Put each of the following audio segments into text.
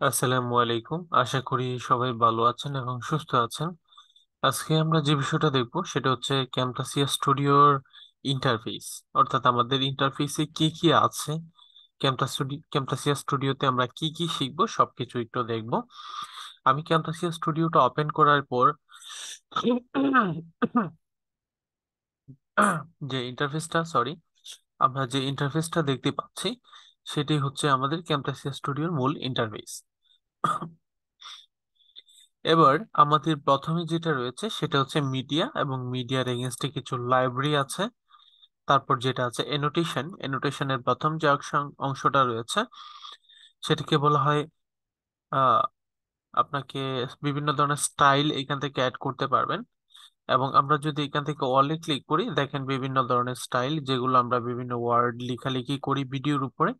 আসসালামু আলাইকুম। আশা করি সবাই ভালো আছেন এবং সুস্থ আছেন। আজকে আমরা যে বিষয়টা দেখব সেটা হচ্ছে ক্যামটাসিয়া স্টুডিওর ইন্টারফেস অর্থাৎ আমাদের ইন্টারফেসে কি কি আছে ক্যামটাস ক্যামটাসিয়া স্টুডিওতে আমরা কি কি শিখব সবকিছু একটু দেখব। আমি ক্যামটাসিয়া স্টুডিওটা ওপেন করার পর যে ইন্টারফেসটা সরি আমরা যে ইন্টারফেসটা দেখতে পাচ্ছি, সেটি হচ্ছে আমাদের ক্যামটাসিয়া স্টুডিওর মূল ইন্টারফেস এবার আমাদের প্রথমে যেটা রয়েছে সেটা হচ্ছে মিডিয়া এবং মিডিয়ার এগেনস্টে কিছু লাইব্রেরি আছে। তারপর যেটা আছে এনোটেশন এনোটেশনের প্রথম যে অংশটা রয়েছে, সেটাকে বলা হয় আপনাকে বিভিন্ন ধরনের স্টাইল এখান থেকে অ্যাড করতে পারবেন। এবং আমরা যদি এখান থেকে অলে ক্লিক করি, দেখেন বিভিন্ন ধরনের স্টাইল যেগুলো আমরা বিভিন্ন ওয়ার্ড লেখালেখি করি ভিডিওর উপরে,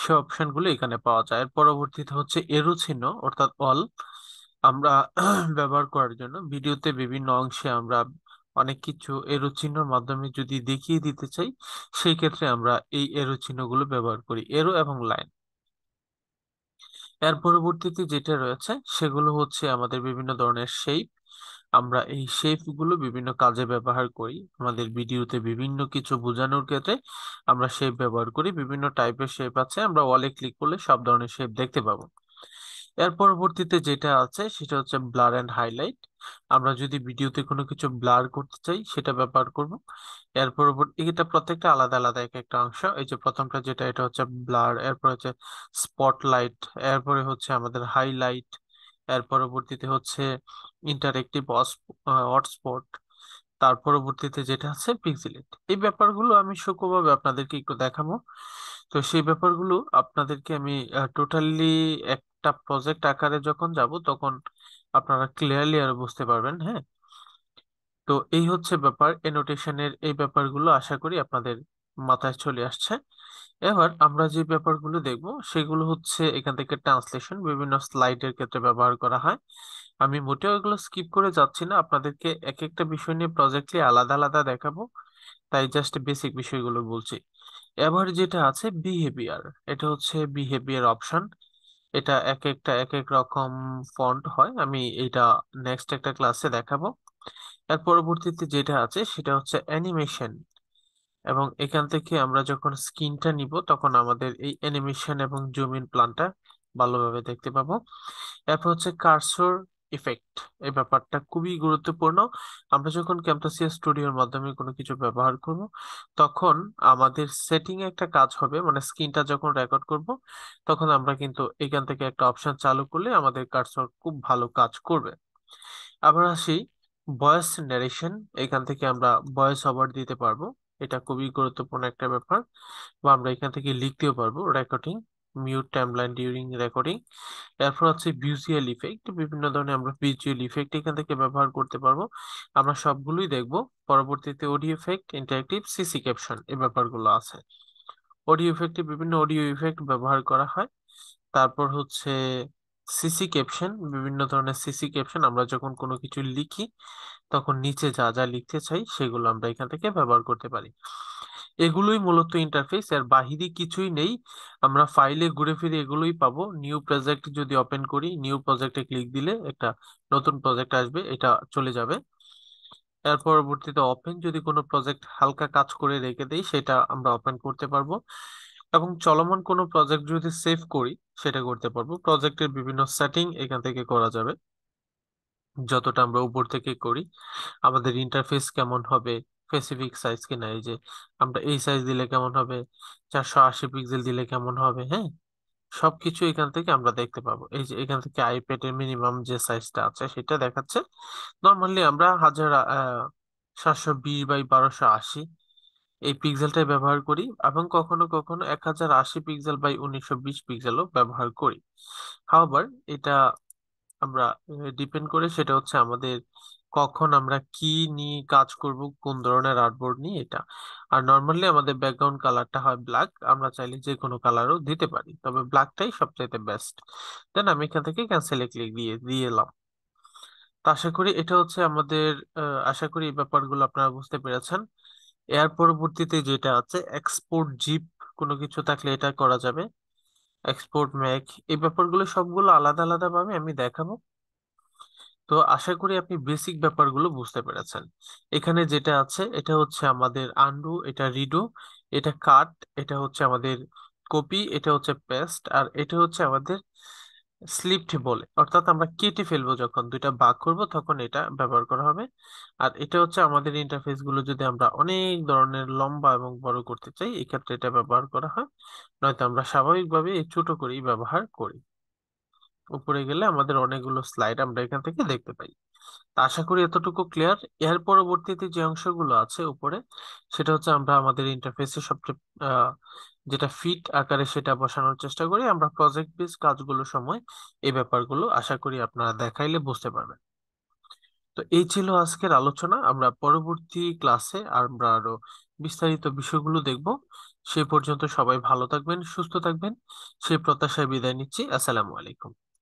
সে অপশনগুলো এখানে পাওয়া যায়। এর পরবর্তীতে হচ্ছে এরো চিহ্ন, অর্থাৎ অল আমরা ব্যবহার করার জন্য ভিডিওতে বিভিন্ন অংশে আমরা অনেক কিছু এরো চিহ্নর মাধ্যমে যদি দেখিয়ে দিতে চাই, সেই ক্ষেত্রে আমরা এই এরো চিহ্নগুলো ব্যবহার করি, এরো এবং লাইন এর পরবর্তীতে যেটা রয়েছে, সেগুলো হচ্ছে আমাদের বিভিন্ন ধরনের শেপ আমরা এই শেপগুলো বিভিন্ন কাজে ব্যবহার করি। আমাদের ভিডিওতে বিভিন্ন কিছু বোঝানোর ক্ষেত্রে আমরা শেপ ব্যবহার করি, বিভিন্ন টাইপের শেপ আছে, আমরা ওয়ালে ক্লিক করলে সব ধরনের শেপ দেখতে পাবো। এর পরবর্তীতে যেটা আছে, সেটা হচ্ছে ব্লার এন্ড হাইলাইট আমরা যদি ভিডিওতে কোনো কিছু ব্লার করতে চাই, সেটা ব্যবহার করব। এর পরবর্তী এটা প্রত্যেকটা আলাদা আলাদা এক একটা অংশ। এই যে প্রথমটা যেটা, এটা হচ্ছে ব্লার এরপর হচ্ছে স্পটলাইট এরপরে হচ্ছে আমাদের হাইলাইট এর পরবর্তীতে হচ্ছে ইন্টারেক্টিভ হটস্পট তার পরবর্তীতে যেটা আছে পিক্সেলেট এই ব্যাপারগুলো আমি সূক্ষ্মভাবে আপনাদেরকে একটু দেখাবো। তো সেই ব্যাপারগুলো আপনাদেরকে আমি টোটালি একটা প্রজেক্ট আকারে যখন যাব, তখন আপনারা ক্লিয়ারলি আর বুঝতে পারবেন হ্যাঁ? তো এই হচ্ছে ব্যাপার। এনোটেশনের এই ব্যাপারগুলো আশা করি আপনাদের মাথায় চলে আসছে। এবার আমরা যে ব্যাপারগুলো দেখব, সেগুলো হচ্ছে এখান থেকে ট্রান্সলেশন বিভিন্ন স্লাইডের ক্ষেত্রে ব্যবহার করা হয়। আমি মোটেও এগুলো স্কিপ করে যাচ্ছি না, আপনাদেরকে এক একটা বিষয় নিয়ে প্রজেক্টলি আলাদা আলাদা দেখাবো। তাই জাস্ট বেসিক বিষয়গুলো বলছি। এবার যেটা আছে বিহেভিয়ার এটা হচ্ছে বিহেভিয়ার অপশন এটা এক একটা এক এক রকম ফন্ট হয়। আমি এটা নেক্সট একটা ক্লাসে দেখাবো। এর পরবর্তীতে যেটা আছে, সেটা হচ্ছে অ্যানিমেশন এবং এখান থেকে আমরা যখন স্ক্রিনটা নিব, তখন আমাদের এই অ্যানিমেশন এবং জুম ইন প্ল্যানটা ভালোভাবে দেখতে পাবো। এরপর হচ্ছে কার্সর ইফেক্ট। এই ব্যাপারটা খুবই গুরুত্বপূর্ণ। আমরা যখন ক্যাম্পাসিয়া স্টুডিওর মাধ্যমে কোনো কিছু ব্যবহার করব, তখন আমাদের সেটিং একটা কাজ হবে মানে স্ক্রিনটা যখন রেকর্ড করব, তখন আমরা কিন্তু এখান থেকে একটা অপশন চালু করলে আমাদের কার্সর খুব ভালো কাজ করবে। আবার আসি ভয়েস ন্যারেশন এখান থেকে আমরা ভয়েস ওভার দিতে পারব। এটা খুবই গুরুত্বপূর্ণ একটা ব্যাপার। বা আমরা এখান থেকে লিখতেও পারব recording mute timeline during recording এরপর হচ্ছে ভিজুয়াল ইফেক্ট বিভিন্ন ধরনের আমরা ভিজুয়াল ইফেক্ট এখান থেকে ব্যবহার করতে পারব। আমরা সবগুলোই দেখব। পরবর্তীতে audio effect interactive CC caption এই ব্যাপারগুলো আছে। অডিও ইফেক্টে বিভিন্ন অডিও ইফেক্ট ব্যবহার করা হয়। তারপর হচ্ছে সিসি ক্যাপশন বিভিন্ন ধরনের সিসি ক্যাপশন আমরা যখন কোনো কিছু লিখি, তখন নিচে যা যা লিখতে চাই, সেগুলো আমরা এখান থেকে ব্যবহার করতে পারি। এগুলোই মূলত ইন্টারফেস এর বাহিরে কিছুই নেই। আমরা ফাইলে ঘুরে ফিরে এগুলোই পাবো। নিউ প্রজেক্ট যদি ওপেন করি নিউ প্রজেক্টে ক্লিক দিলে একটা নতুন প্রজেক্ট আসবে, এটা চলে যাবে। এর পরবর্তীতে ওপেন যদি কোনো প্রজেক্ট হালকা কাজ করে রেখে দেই, সেটা আমরা ওপেন করতে পারব। এবং চলমান কোনো প্রজেক্ট যদি সেভ করি, সেটা করতে পারব। প্রজেক্টের বিভিন্ন সেটিং এখান থেকে করা যাবে। যতটা আমরা উপর থেকে করি, আমাদের ইন্টারফেস কেমন হবে স্পেসিফিক সাইজ কিনা, এই যে আমরা এই সাইজ দিলে কেমন হবে, চারশো আশি পিক্সেল দিলে কেমন হবে হ্যাঁ? সবকিছু এখান থেকে আমরা দেখতে পাবো। এই যে এখান থেকে আইপ্যাডের মিনিমাম যে সাইজটা আছে, সেটা দেখাচ্ছে। নর্মালি আমরা হাজার সাতশো বিশ বাই বারোশো আশি এই পিক্সেলটাই ব্যবহার করি এবং কখনো কখনো এক হাজার আশি পিক্সেল বাই উনিশশো বিশ পিক্সেলও ব্যবহার করি। হাওয়ার এটা আমরা ডিপেন্ড করে সেটা হচ্ছে আমাদের কখন আমরা কি নিয়ে কাজ করব, কোন ধরনের আর্টবোর্ড নিয়ে এটা। আর নর্মালি আমাদের ব্যাকগ্রাউন্ড কালারটা হয় ব্ল্যাক আমরা চাইলে যে কোনো কালারও দিতে পারি, তবে ব্ল্যাকটাই সবচাইতে বেস্ট দেন আমি এখান থেকে ক্যান্সেলে ক্লিক দিয়ে দিয়ে এলাম। তো আশা করি এটা হচ্ছে আমাদের আশা করি এই ব্যাপারগুলো আপনারা বুঝতে পেরেছেন। এর পরবর্তীতে যেটা আছে এক্সপোর্ট জিপ কোনো কিছু থাকলে এটা করা যাবে। এক্সপোর্ট ম্যাক এই ব্যাপারগুলো সবগুলো আলাদা আলাদা ভাবে আমি দেখাবো। তো আশা করি আপনি বেসিক ব্যাপারগুলো বুঝতে পেরেছেন। এখানে যেটা আছে, এটা হচ্ছে আমাদের আন্ডু এটা রিডো এটা কাট এটা হচ্ছে আমাদের কপি এটা হচ্ছে পেস্ট আর এটা হচ্ছে আমাদের স্লিপড বলে। অর্থাৎ আমরা কেটে ফেলব যখন দুইটা ভাগ করব, তখন এটা ব্যবহার করা হবে। আর এটা হচ্ছে আমাদের ইন্টারফেসগুলো যদি আমরা অনেক ধরনের লম্বা এবং বড় করতে চাই, এক্ষেত্রে এটা ব্যবহার করা হয়। নয়তো আমরা স্বাভাবিকভাবে ছোট করেই ব্যবহার করি। উপরে গেলে আমাদের অনেকগুলো স্লাইড আমরা এখান থেকে দেখতে পাই। আশা করি এতটুকু ক্লিয়ার এর পরবর্তীতে যে অংশগুলো আছে উপরে, সেটা হচ্ছে আমরা আমাদের ইন্টারফেসে সবচেয়ে যেটা ফিট আকারে সেটা বসানোর চেষ্টা করি। আমরা প্রজেক্ট বেস কাজগুলো সময় এই ব্যাপারগুলো আশা করি আপনারা দেখাইলে বুঝতে পারবেন। তো এই ছিল আজকের আলোচনা। আমরা পরবর্তী ক্লাসে আমরা আরও বিস্তারিত বিষয়গুলো দেখব। সে পর্যন্ত সবাই ভালো থাকবেন, সুস্থ থাকবেন। সেই প্রত্যাশায় বিদায় নিচ্ছি। আসসালামু আলাইকুম।